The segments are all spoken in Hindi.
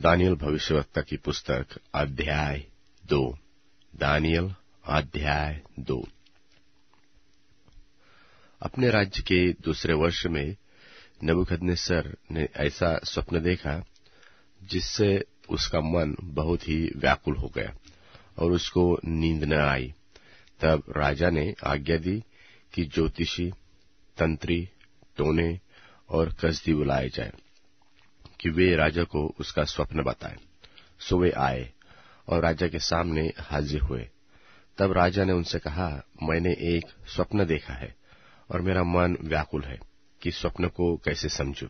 दानियल भविष्यवक्ता की पुस्तक अध्याय दो। दानियल, अध्याय दो। अपने राज्य के दूसरे वर्ष में नबुखदनेसर ने ऐसा स्वप्न देखा, जिससे उसका मन बहुत ही व्याकुल हो गया और उसको नींद न आई। तब राजा ने आज्ञा दी कि ज्योतिषी, तंत्री, टोने और कसदी बुलाए जाए। कि वे राजा को उसका स्वप्न बताए। सो वे आए और राजा के सामने हाजिर हुए। तब राजा ने उनसे कहा, मैंने एक स्वप्न देखा है और मेरा मन व्याकुल है कि स्वप्न को कैसे समझू?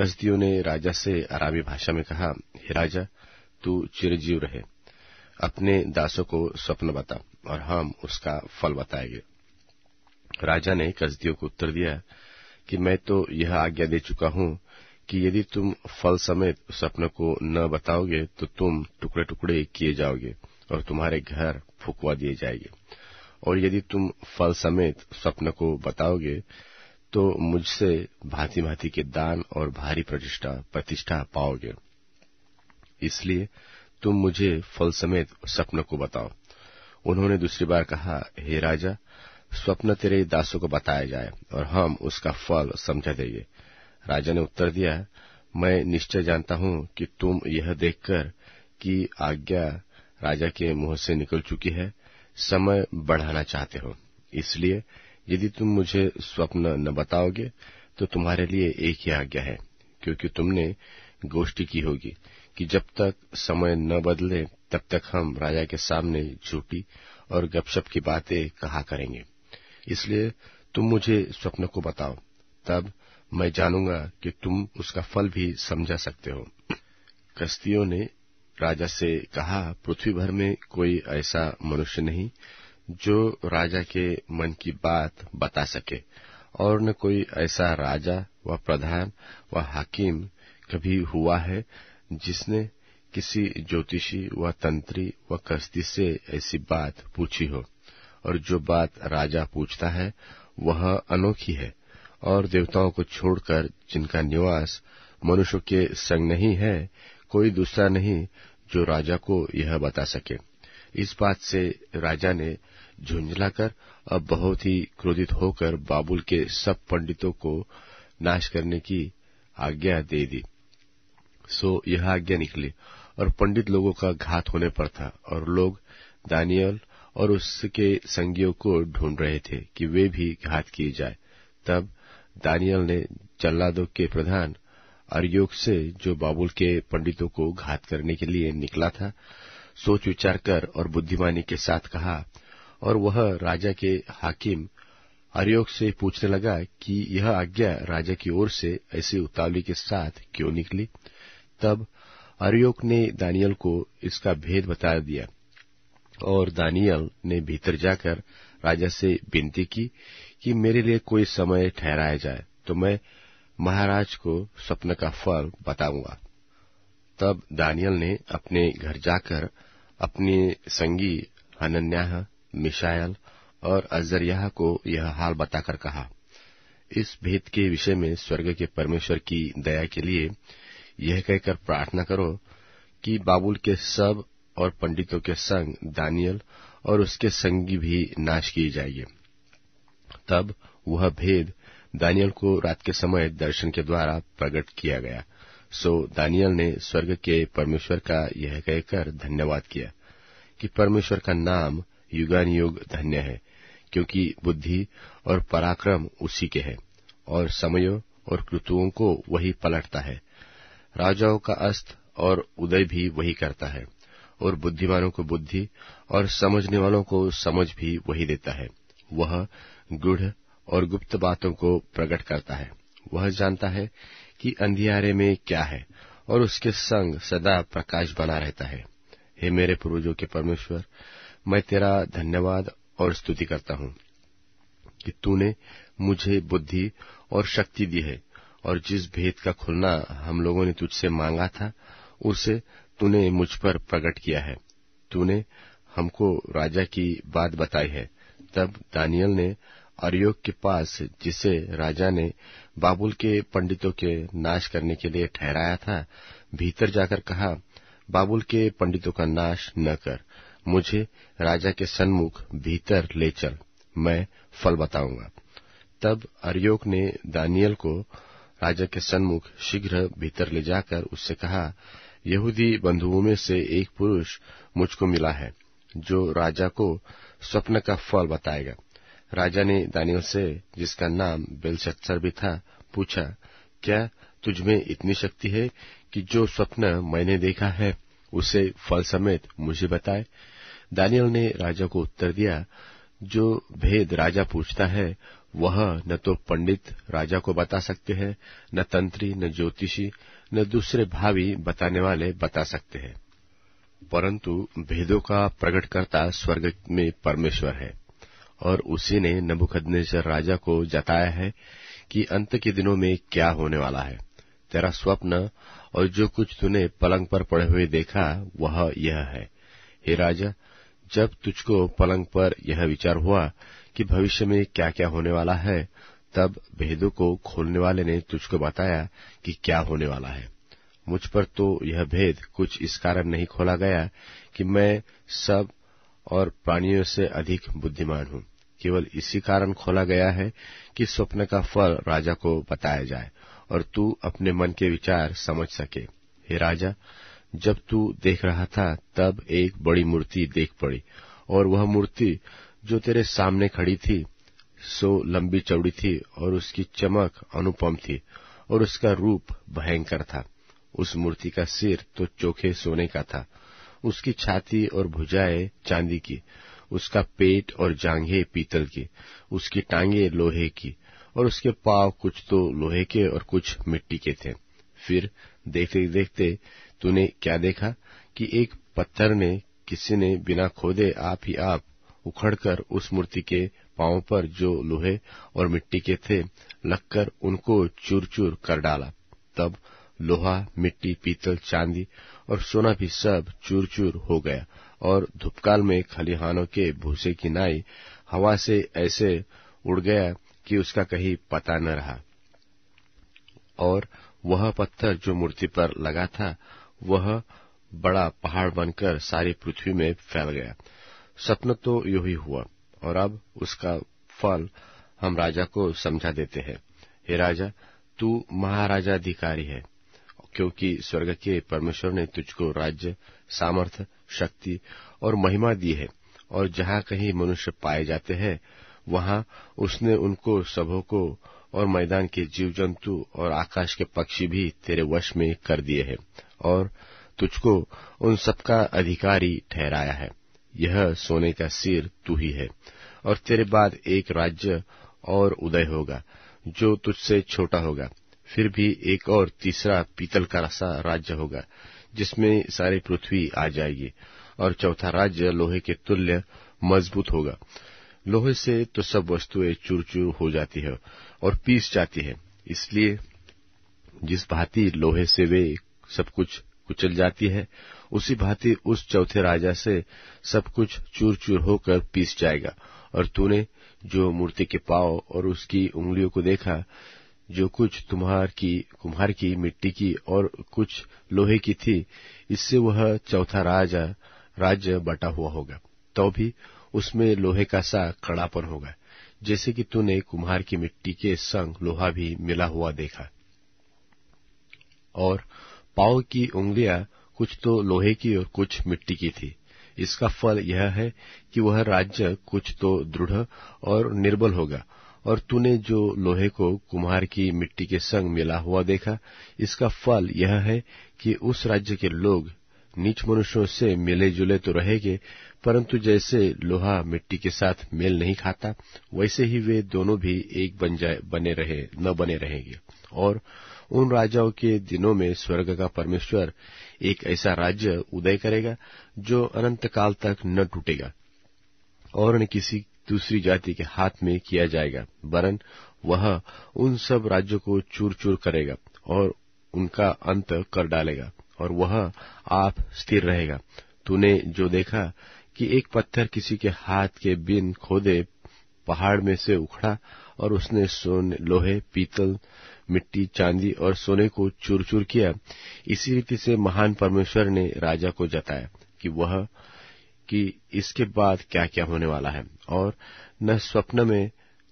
कसदियों ने राजा से अराबी भाषा में कहा, हे राजा, तू चिरजीव रहे। अपने दासों को स्वप्न बता और हम उसका फल बताएँगे। राजा ने कसदियों को उत्तर दिया कि, मैं तो यह आज्ञा दे चुका हूँ कि यदि तुम फल समेत स्वप्न को न बताओगे तो तुम टुकड़े टुकड़े किए जाओगे और तुम्हारे घर फुकवा दिए जाएँगे। और यदि तुम फल समेत स्वप्न को बताओगे तो मुझसे भांति भांति के दान और भारी प्रतिष्ठा प्रतिष्ठा पाओगे। इसलिए तुम मुझे फल समेत स्वप्न को बताओ। उन्होंने दूसरी बार कहा, हे राजा, स्वप्न तेरे दासों को बताया जाए और हम उसका फल समझा देंगे। राजा ने उत्तर दिया, मैं निश्चय जानता हूँ कि तुम यह देखकर कि आज्ञा राजा के मुँह से निकल चुकी है। समय बढ़ाना चाहते हो। इसलिए यदि तुम मुझे स्वप्न न बताओगे तो तुम्हारे लिए एक ही आज्ञा है, क्योंकि तुमने गोष्ठी की होगी कि जब तक समय न बदले, तब तक हम राजा के सामने झूठी और गपशप की बातें कहा करेंगे। इसलिए तुम मुझे स्वप्न को बताओ। तब मैं जानूँगा कि तुम उसका फल भी समझा सकते हो। कस्तियों ने राजा से कहा पृथ्वी भर में कोई ऐसा मनुष्य नहीं जो राजा के मन की बात बता सके, और न कोई ऐसा राजा व प्रधान व हाकिम कभी हुआ है जिसने किसी ज्योतिषी व तंत्री व कस्ती से ऐसी बात पूछी हो, और जो बात राजा पूछता है वह अनोखी है। और देवताओं को छोड़कर जिनका निवास मनुष्य के संग नहीं है, कोई दूसरा नहीं जो राजा को यह बता सके। इस बात से राजा ने झुंझलाकर अब बहुत ही क्रोधित होकर बाबुल के सब पंडितों को नाश करने की आज्ञा दे दी। सो यह आज्ञा निकली और पंडित लोगों का घात होने पर था और लोग दानियल और उसके संगियों को ढूंढ रहे थे कि वे भी घात किए जाए। तब दानियल ने जल्लादों के प्रधान अरयोग से, जो बाबुल के पंडितों को घात करने के लिए निकला था, सोच विचार कर और बुद्धिमानी के साथ कहा, और वह राजा के हाकिम अरयोग से पूछने लगा कि यह आज्ञा राजा की ओर से ऐसी उतावली के साथ क्यों निकली। तब अरयोग ने दानियल को इसका भेद बता दिया, और दानियल ने भीतर जाकर राजा से विनती की कि मेरे लिए कोई समय ठहराया जाए तो मैं महाराज को स्वप्न का फल बताऊँगा। तब दानियल ने अपने घर जाकर अपने संगी हनन्याह, मिशायल और अजरिया को यह हाल बताकर कहा, इस भेद के विषय में स्वर्ग के परमेश्वर की दया के लिए यह कहकर प्रार्थना करो कि बाबुल के सब और पंडितों के संग दानियल और उसके संगी भी नाश किए जाएँगे तब वह भेद दानियल को रात के समय दर्शन के द्वारा प्रकट किया गया। सो दानियल ने स्वर्ग के परमेश्वर का यह कहकर धन्यवाद किया कि परमेश्वर का नाम युगान युग धन्य है, क्योंकि बुद्धि और पराक्रम उसी के है और समयों और ऋतुओं को वही पलटता है। राजाओं का अस्त और उदय भी वही करता है और बुद्धिमानों को बुद्धि और समझने वालों को समझ भी वही देता है। वह गुढ़ और गुप्त बातों को प्रकट करता है। वह जानता है कि अंधियारे में क्या है और उसके संग सदा प्रकाश बना रहता है। हे मेरे पूर्वजों के परमेश्वर, मैं तेरा धन्यवाद और स्तुति करता हूँ कि तूने मुझे बुद्धि और शक्ति दी है और जिस भेद का खुलना हम लोगों ने तुझसे मांगा था, उसे तूने मुझ पर प्रकट किया है। तूने हमको राजा की बात बताई है तब दानियल ने अरयोग के पास, जिसे राजा ने बाबुल के पंडितों के नाश करने के लिए ठहराया था, भीतर जाकर कहा, बाबुल के पंडितों का नाश न कर, मुझे राजा के सन्मुख भीतर ले चल, मैं फल बताऊँगा। तब अरियोक ने दानियल को राजा के सन्मुख शीघ्र भीतर ले जाकर उससे कहा, यहूदी बंधुओं में से एक पुरुष मुझको मिला है, जो राजा को स्वप्न का फल बताएगा। राजा ने दानियल से, जिसका नाम बेलशत्सर भी था, पूछा, क्या तुझमें इतनी शक्ति है कि जो स्वप्न मैंने देखा है, उसे फल समेत मुझे बताए? दानियल ने राजा को उत्तर दिया, जो भेद राजा पूछता है, वह न तो पंडित राजा को बता सकते हैं, न तंत्री, न ज्योतिषी, न दूसरे भावी बताने वाले बता सकते हैं। परंतु भेदों का प्रकट करता स्वर्ग में परमेश्वर है, और उसी ने नबुखदनेसर राजा को जताया है कि अंत के दिनों में क्या होने वाला है। तेरा स्वप्न और जो कुछ तूने पलंग पर पड़े हुए देखा, वह यह है। हे राजा, जब तुझको पलंग पर यह विचार हुआ कि भविष्य में क्या क्या होने वाला है, तब भेदों को खोलने वाले ने तुझको बताया कि क्या होने वाला है। मुझ पर तो यह भेद कुछ इस कारण नहीं खोला गया कि मैं सब और प्राणियों से अधिक बुद्धिमान हूँ। केवल इसी कारण खोला गया है कि स्वप्न का फल राजा को बताया जाए और तू अपने मन के विचार समझ सके। हे राजा, जब तू देख रहा था, तब एक बड़ी मूर्ति देख पड़ी और वह मूर्ति जो तेरे सामने खड़ी थी, सो लंबी चौड़ी थी और उसकी चमक अनुपम थी और उसका रूप भयंकर था। उस मूर्ति का सिर तो चोखे सोने का था। उसकी छाती और भुजाएँ चांदी की, उसका पेट और जांघे पीतल की, उसकी टांगे लोहे की, और उसके पाव कुछ तो लोहे के और कुछ मिट्टी के थे। फिर देखते देखते तूने क्या देखा कि एक पत्थर ने किसी ने बिना खोदे आप ही आप उखड़कर उस मूर्ति के पाँव पर जो लोहे और मिट्टी के थे लगकर उनको चूर चूर कर डाला। तब लोहा, मिट्टी, पीतल, चांदी और सोना भी सब चूर चूर हो गया और धुपकाल में खलिहानों के भूसे की नाई हवा से ऐसे उड़ गया कि उसका कहीं पता न रहा। और वह पत्थर जो मूर्ति पर लगा था, वह बड़ा पहाड़ बनकर सारी पृथ्वी में फैल गया। स्वप्न तो यू ही हुआ और अब उसका फल हम राजा को समझा देते हैं। हे राजा, तू महाराजाधिकारी है। क्योंकि स्वर्ग के परमेश्वर ने तुझको राज्य सामर्थ्य शक्ति और महिमा दी है और जहाँ कहीं मनुष्य पाए जाते हैं, वहाँ उसने उनको सबों को और मैदान के जीव जंतु और आकाश के पक्षी भी तेरे वश में कर दिए हैं और तुझको उन सबका अधिकारी ठहराया है। यह सोने का सिर तू ही है और तेरे बाद एक राज्य और उदय होगा, जो तुझसे छोटा होगा। फिर भी एक और तीसरा पीतल का सा राज्य होगा, जिसमें सारी पृथ्वी आ जाएगी, और चौथा राज्य लोहे के तुल्य मज़बूत होगा। लोहे से तो सब वस्तुएँ चूर चूर हो जाती है और पीस जाती है। इसलिए जिस भांति लोहे से वे सब कुछ कुचल जाती है, उसी भांति उस चौथे राजा से सब कुछ चूर चूर होकर पीस जाएगा। और तूने जो मूर्ति के पाव और उसकी उंगलियों को देखा जो कुछ तुम्हार की, कुम्हार की मिट्टी की और कुछ लोहे की थी, इससे वह चौथा राजा, राज्य बटा हुआ होगा। तो भी उसमें लोहे का सा कड़ापन होगा। जैसे कि तूने कुम्हार की मिट्टी के संग लोहा भी मिला हुआ देखा। और पाव की उंगलियाँ कुछ तो लोहे की और कुछ मिट्टी की थी। इसका फल यह है कि वह राज्य कुछ तो दृढ़ और निर्बल होगा और तूने जो लोहे को कुम्हार की मिट्टी के संग मिला हुआ देखा, इसका फल यह है कि उस राज्य के लोग नीच मनुष्यों से मिले जुले तो रहेंगे, परंतु जैसे लोहा मिट्टी के साथ मेल नहीं खाता, वैसे ही वे दोनों भी एक बन जाए, बने रहे, न बने रहेंगे। और उन राजाओं के दिनों में स्वर्ग का परमेश्वर एक ऐसा राज्य उदय करेगा, जो अनंत काल तक न टूटेगा, और न किसी दूसरी जाति के हाथ में किया जाएगा, वरन वह उन सब राज्यों को चूर चूर करेगा और उनका अंत कर डालेगा और वह आप स्थिर रहेगा। तूने जो देखा कि एक पत्थर किसी के हाथ के बिन खोदे पहाड़ में से उखड़ा और उसने सोने, लोहे, पीतल, मिट्टी, चांदी और सोने को चूर चूर किया, इसी रीति से महान परमेश्वर ने राजा को जताया कि वह कि इसके बाद क्या क्या होने वाला है। और न स्वप्न में,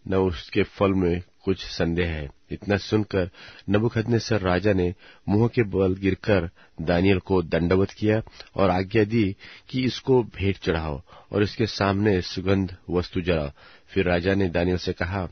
न उसके फल में कुछ संदेह है। इतना सुनकर नबुखदनेसर राजा ने मुँह के बल गिरकर दानियल को दंडवत किया और आज्ञा दी कि इसको भेंट चढ़ाओ और इसके सामने सुगंध वस्तु जलाओ। फिर राजा ने दानियल से कहा,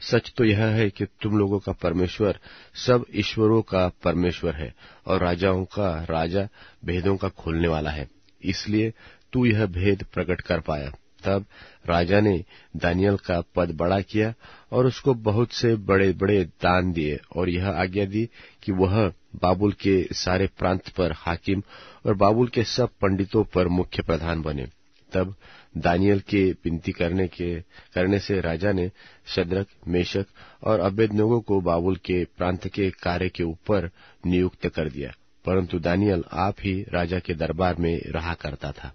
सच तो यह है कि तुम लोगों का परमेश्वर सब ईश्वरों का परमेश्वर है और राजाओं का राजा भेदों का खोलने वाला है। इसलिए तू यह भेद प्रकट कर पाया। तब राजा ने दानियल का पद बड़ा किया और उसको बहुत से बड़े बड़े दान दिए और यह आज्ञा दी कि वह बाबुल के सारे प्रांत पर हाकिम और बाबुल के सब पंडितों पर मुख्य प्रधान बने। तब दानियल के विनती करने के, करने से राजा ने शद्रक, मेशक और अबेदनगो को बाबुल के प्रांत के कार्य के ऊपर नियुक्त कर दिया। परंतु दानियल आप ही राजा के दरबार में रहा करता था।